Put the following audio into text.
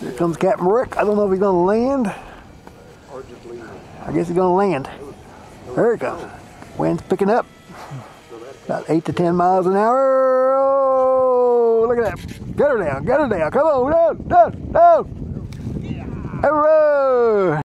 Here comes Captain Rick. I don't know if he's gonna land. I guess he's gonna land. There he goes. Wind's picking up. About eight to ten miles an hour. Oh, look at that. Get her down, get her down. Come on, down, down, down. Hooray!